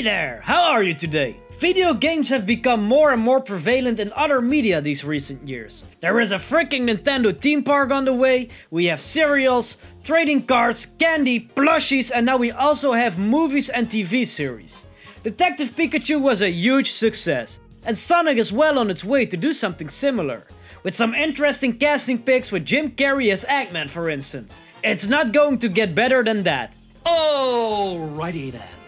Hey there, how are you today? Video games have become more and more prevalent in other media these recent years. There is a freaking Nintendo theme park on the way, we have cereals, trading cards, candy, plushies and now we also have movies and TV series. Detective Pikachu was a huge success, and Sonic is well on its way to do something similar. With some interesting casting picks with Jim Carrey as Eggman for instance. It's not going to get better than that. Alrighty then.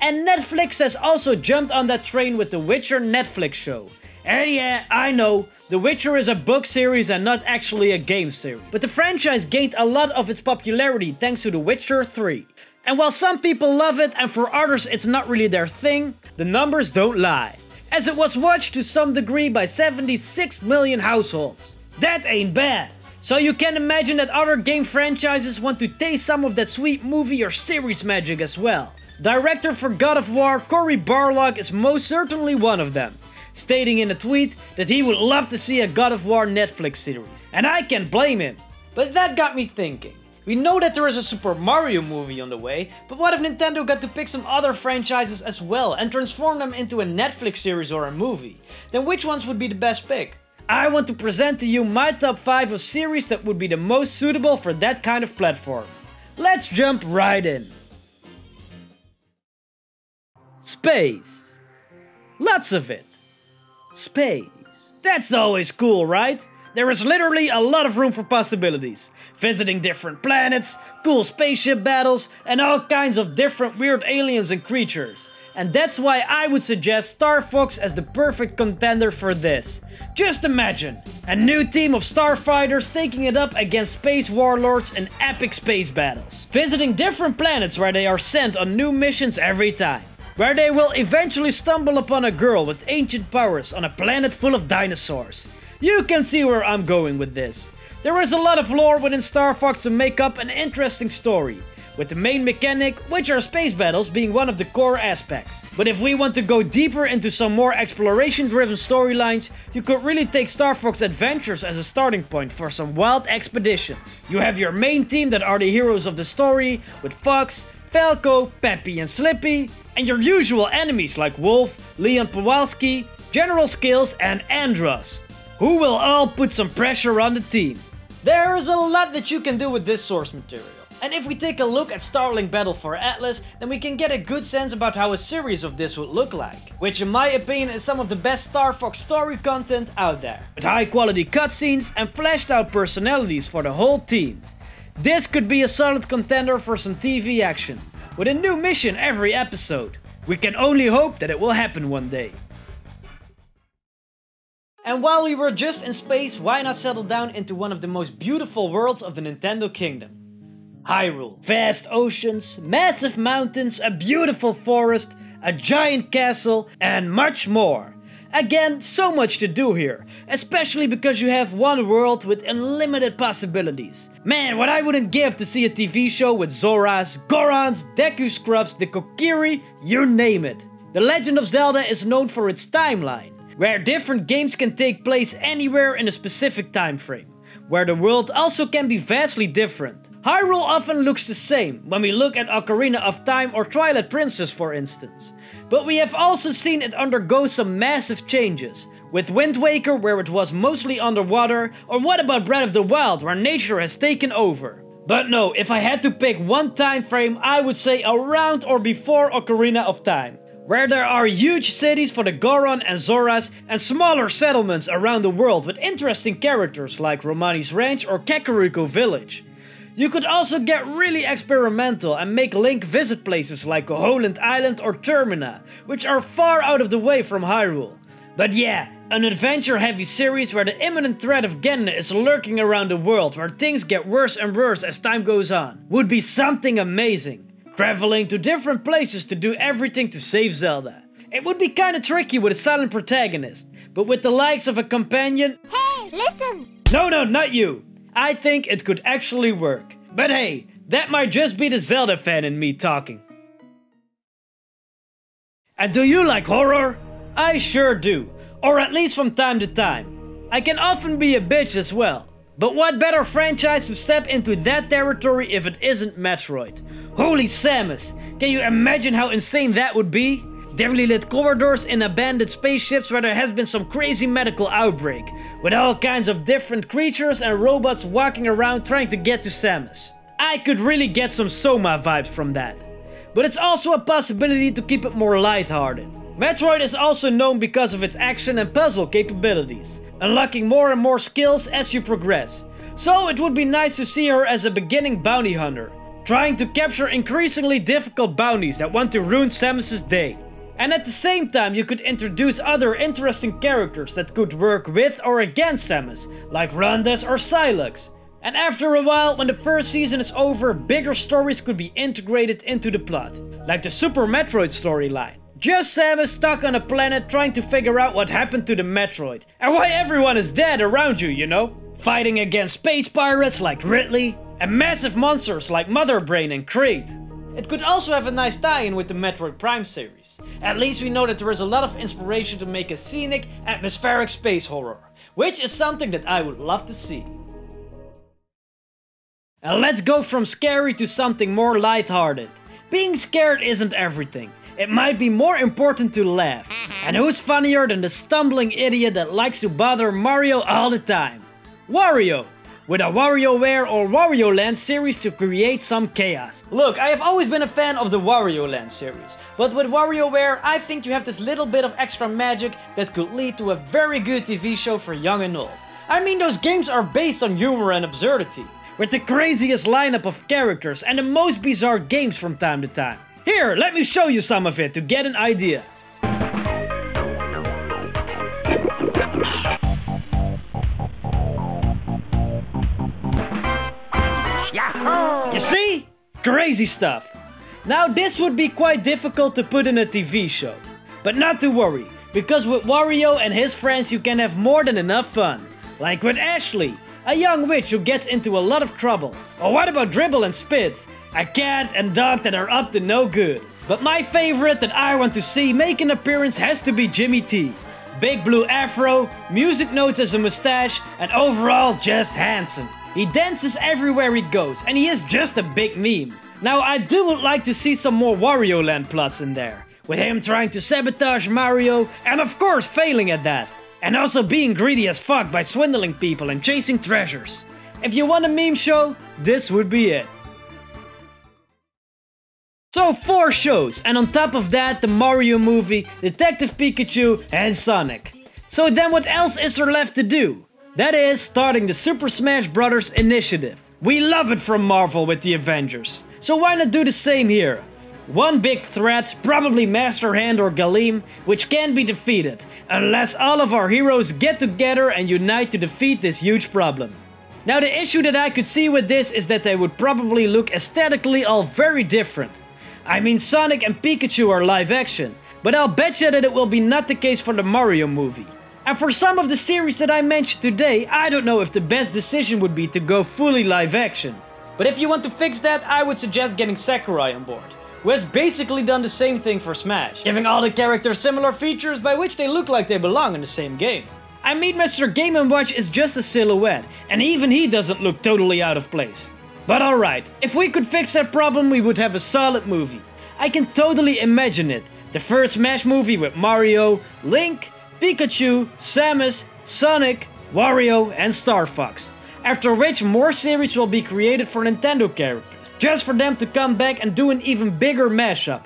And Netflix has also jumped on that train with the Witcher Netflix show. And yeah, I know, The Witcher is a book series and not actually a game series. But the franchise gained a lot of its popularity thanks to The Witcher 3. And while some people love it and for others it's not really their thing, the numbers don't lie. As it was watched to some degree by 76 million households. That ain't bad. So you can imagine that other game franchises want to taste some of that sweet movie or series magic as well. Director for God of War, Cory Barlog is most certainly one of them, stating in a tweet that he would love to see a God of War Netflix series. And I can't blame him. But that got me thinking. We know that there is a Super Mario movie on the way, but what if Nintendo got to pick some other franchises as well and transform them into a Netflix series or a movie? Then which ones would be the best pick? I want to present to you my top 5 of series that would be the most suitable for that kind of platform. Let's jump right in. Space. Lots of it. Space. That's always cool, right? There is literally a lot of room for possibilities. Visiting different planets, cool spaceship battles, and all kinds of different weird aliens and creatures. And that's why I would suggest Star Fox as the perfect contender for this. Just imagine, a new team of starfighters taking it up against space warlords in epic space battles. Visiting different planets where they are sent on new missions every time where they will eventually stumble upon a girl with ancient powers on a planet full of dinosaurs. You can see where I'm going with this. There is a lot of lore within Star Fox to make up an interesting story, with the main mechanic, which are space battles, being one of the core aspects. But if we want to go deeper into some more exploration driven storylines, you could really take Star Fox Adventures as a starting point for some wild expeditions. You have your main team that are the heroes of the story, with Fox, Falco, Peppy and Slippy, and your usual enemies like Wolf, Leon Powalski, General Scales and Andross, who will all put some pressure on the team. There is a lot that you can do with this source material. And if we take a look at Starlink Battle for Atlas, then we can get a good sense about how a series of this would look like. Which in my opinion is some of the best Star Fox story content out there. With high quality cutscenes and fleshed out personalities for the whole team. This could be a solid contender for some TV action, with a new mission every episode. We can only hope that it will happen one day. And while we were just in space, why not settle down into one of the most beautiful worlds of the Nintendo Kingdom? Hyrule. Vast oceans, massive mountains, a beautiful forest, a giant castle, and much more. Again, so much to do here, especially because you have one world with unlimited possibilities. Man, what I wouldn't give to see a TV show with Zoras, Gorons, Deku Scrubs, the Kokiri, you name it. The Legend of Zelda is known for its timeline, where different games can take place anywhere in a specific time frame, where the world also can be vastly different. Hyrule often looks the same when we look at Ocarina of Time or Twilight Princess for instance. But we have also seen it undergo some massive changes, with Wind Waker where it was mostly underwater, or what about Breath of the Wild where nature has taken over. But no, if I had to pick one time frame, I would say around or before Ocarina of Time, where there are huge cities for the Goron and Zoras and smaller settlements around the world with interesting characters like Romani's Ranch or Kakariko Village. You could also get really experimental and make Link visit places like Koholint Island or Termina, which are far out of the way from Hyrule. But yeah, an adventure heavy series where the imminent threat of Ganon is lurking around the world where things get worse and worse as time goes on would be something amazing. Traveling to different places to do everything to save Zelda. It would be kinda tricky with a silent protagonist, but with the likes of a companion... Hey, listen! No, no, not you! I think it could actually work. But hey, that might just be the Zelda fan in me talking. And do you like horror? I sure do, or at least from time to time. I can often be a bitch as well. But what better franchise to step into that territory if it isn't Metroid? Holy Samus! Can you imagine how insane that would be? Dimly lit corridors in abandoned spaceships where there has been some crazy medical outbreak, with all kinds of different creatures and robots walking around trying to get to Samus. I could really get some Soma vibes from that. But it's also a possibility to keep it more lighthearted. Metroid is also known because of its action and puzzle capabilities, unlocking more and more skills as you progress. So it would be nice to see her as a beginning bounty hunter, trying to capture increasingly difficult bounties that want to ruin Samus's day. And at the same time you could introduce other interesting characters that could work with or against Samus, like Rundas or Sylux. And after a while, when the first season is over, bigger stories could be integrated into the plot, like the Super Metroid storyline. Just Samus stuck on a planet trying to figure out what happened to the Metroid, and why everyone is dead around you, you know? Fighting against space pirates like Ridley, and massive monsters like Mother Brain and Kraid. It could also have a nice tie-in with the Metroid Prime series. At least we know that there is a lot of inspiration to make a scenic, atmospheric space horror, which is something that I would love to see. And let's go from scary to something more lighthearted. Being scared isn't everything. It might be more important to laugh. And who's funnier than the stumbling idiot that likes to bother Mario all the time? Wario! With a WarioWare or Wario Land series to create some chaos. Look, I have always been a fan of the Wario Land series, but with WarioWare I think you have this little bit of extra magic that could lead to a very good TV show for young and old. I mean those games are based on humor and absurdity with the craziest lineup of characters and the most bizarre games from time to time. Here, let me show you some of it to get an idea. Crazy stuff. Now this would be quite difficult to put in a TV show. But not to worry, because with Wario and his friends you can have more than enough fun. Like with Ashley, a young witch who gets into a lot of trouble. Or what about Dribble and Spitz, a cat and dog that are up to no good. But my favorite that I want to see make an appearance has to be Jimmy T. Big blue afro, music notes as a mustache, and overall just handsome. He dances everywhere he goes, and he is just a big meme. Now I do would like to see some more Wario Land plots in there, with him trying to sabotage Mario, and of course failing at that. And also being greedy as fuck by swindling people and chasing treasures. If you want a meme show, this would be it. So four shows, and on top of that the Mario movie, Detective Pikachu and Sonic. So then what else is there left to do? That is starting the Super Smash Bros. initiative. We love it from Marvel with the Avengers. So why not do the same here? One big threat, probably Master Hand or Galeem, which can be defeated, unless all of our heroes get together and unite to defeat this huge problem. Now the issue that I could see with this is that they would probably look aesthetically all very different. I mean Sonic and Pikachu are live action, but I'll bet you that it will be not the case for the Mario movie. And for some of the series that I mentioned today, I don't know if the best decision would be to go fully live action. But if you want to fix that, I would suggest getting Sakurai on board who has basically done the same thing for Smash, giving all the characters similar features by which they look like they belong in the same game. I mean Mr. Game & Watch is just a silhouette, and even he doesn't look totally out of place. But alright, if we could fix that problem we would have a solid movie. I can totally imagine it. The first Smash movie with Mario, Link, Pikachu, Samus, Sonic, Wario and Star Fox. After which more series will be created for Nintendo characters just for them to come back and do an even bigger mashup.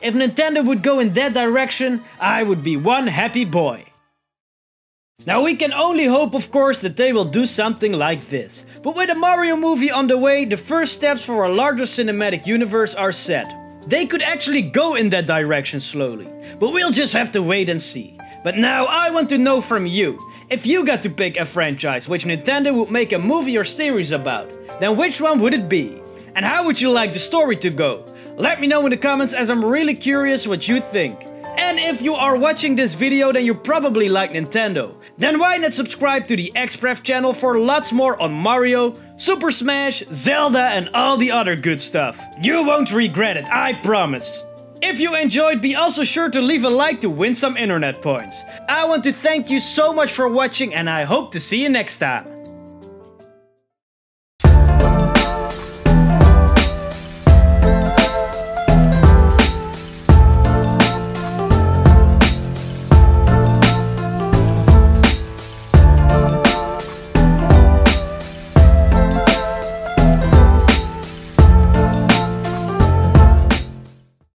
If Nintendo would go in that direction, I would be one happy boy. Now we can only hope of course that they will do something like this. But with a Mario movie on the way, the first steps for a larger cinematic universe are set. They could actually go in that direction slowly, but we'll just have to wait and see. But now I want to know from you, if you got to pick a franchise which Nintendo would make a movie or series about, then which one would it be? And how would you like the story to go? Let me know in the comments as I'm really curious what you think. And if you are watching this video then you probably like Nintendo. Then why not subscribe to the Expref channel for lots more on Mario, Super Smash, Zelda and all the other good stuff. You won't regret it, I promise. If you enjoyed, be also sure to leave a like to win some internet points. I want to thank you so much for watching and I hope to see you next time.